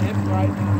him right now.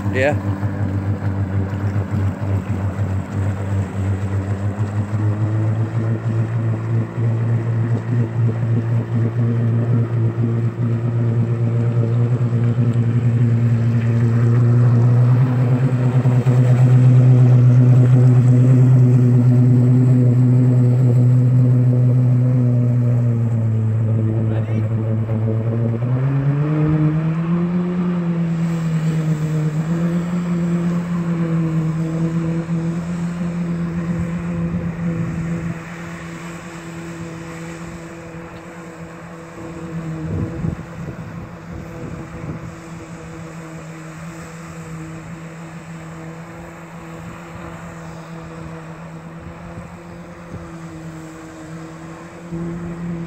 Yeah. Als